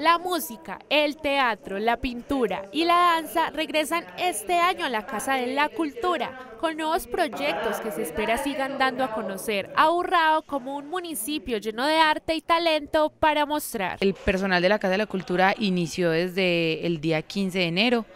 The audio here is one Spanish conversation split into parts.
La música, el teatro, la pintura y la danza regresan este año a la Casa de la Cultura con nuevos proyectos que se espera sigan dando a conocer a Urrao como un municipio lleno de arte y talento para mostrar. El personal de la Casa de la Cultura inició desde el día 15 de enero.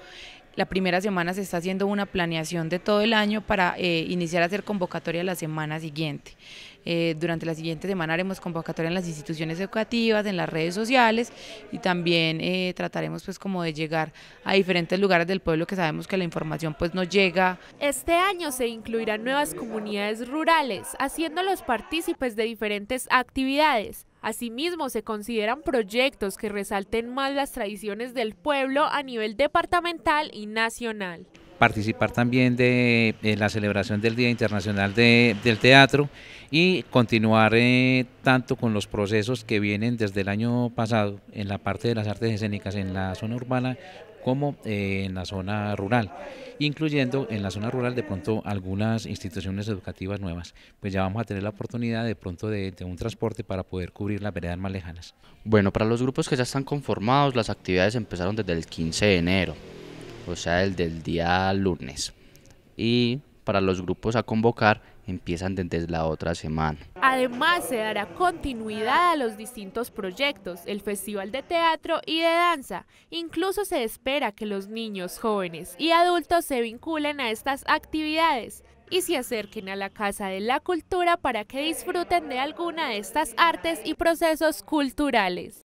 La primera semana se está haciendo una planeación de todo el año para eh, iniciar a hacer convocatoria la semana siguiente. Eh, durante la siguiente semana haremos convocatoria en las instituciones educativas, en las redes sociales y también eh, trataremos pues como de llegar a diferentes lugares del pueblo que sabemos que la información pues no llega. Este año se incluirán nuevas comunidades rurales, haciéndolos partícipes de diferentes actividades. Asimismo, se consideran proyectos que resalten más las tradiciones del pueblo a nivel departamental y nacional participar también de la celebración del Día Internacional del Teatro y continuar eh, tanto con los procesos que vienen desde el año pasado en la parte de las artes escénicas en la zona urbana como eh, en la zona rural, incluyendo en la zona rural de pronto algunas instituciones educativas nuevas. Pues ya vamos a tener la oportunidad de pronto de, de un transporte para poder cubrir las veredas más lejanas. Bueno, para los grupos que ya están conformados, las actividades empezaron desde el 15 de enero o sea, el del día lunes. Y para los grupos a convocar empiezan desde la otra semana. Además, se dará continuidad a los distintos proyectos, el Festival de Teatro y de Danza. Incluso se espera que los niños, jóvenes y adultos se vinculen a estas actividades y se acerquen a la Casa de la Cultura para que disfruten de alguna de estas artes y procesos culturales.